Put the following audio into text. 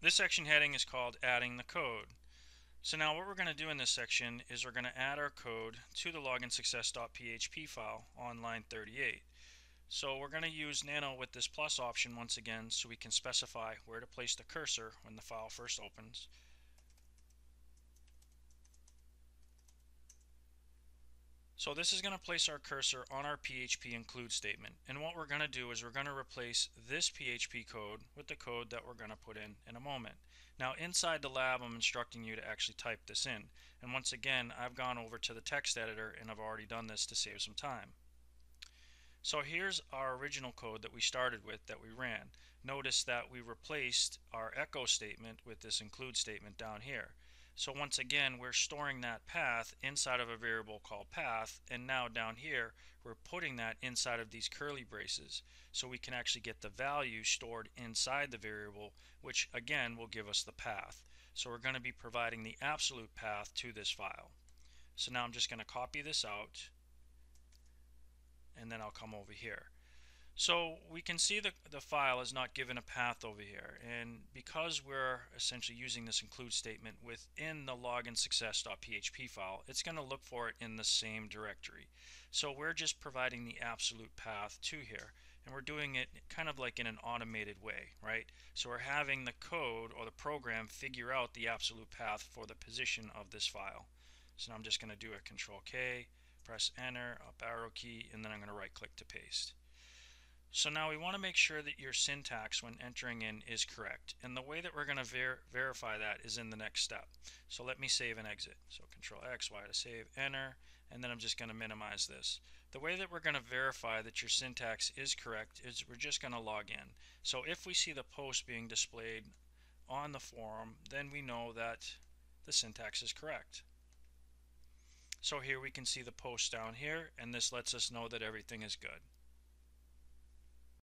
This section heading is called adding the code. So now what we're going to do in this section is we're going to add our code to the loginsuccess.php file on line 38. So we're going to use Nano with this plus option once again so we can specify where to place the cursor when the file first opens. So this is going to place our cursor on our PHP include statement. And what we're going to do is we're going to replace this PHP code with the code that we're going to put in in a moment. Now inside the lab I'm instructing you to actually type this in. And once again I've gone over to the text editor and I've already done this to save some time. So here's our original code that we started with that we ran. Notice that we replaced our echo statement with this include statement down here. So once again, we're storing that path inside of a variable called path, and now down here, we're putting that inside of these curly braces. So we can actually get the value stored inside the variable, which again will give us the path. So we're going to be providing the absolute path to this file. So now I'm just going to copy this out, and then I'll come over here. So we can see the, the file is not given a path over here and because we're essentially using this include statement within the loginsuccess.php file it's going to look for it in the same directory. So we're just providing the absolute path to here and we're doing it kind of like in an automated way right so we're having the code or the program figure out the absolute path for the position of this file. So I'm just going to do a control K press enter up arrow key and then I'm going to right click to paste. So now we want to make sure that your syntax when entering in is correct. And the way that we're going to ver verify that is in the next step. So let me save and exit. So control X, Y to save, enter, and then I'm just going to minimize this. The way that we're going to verify that your syntax is correct is we're just going to log in. So if we see the post being displayed on the forum, then we know that the syntax is correct. So here we can see the post down here, and this lets us know that everything is good.